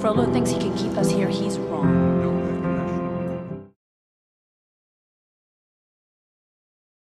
Frollo thinks he can keep us here, he's wrong.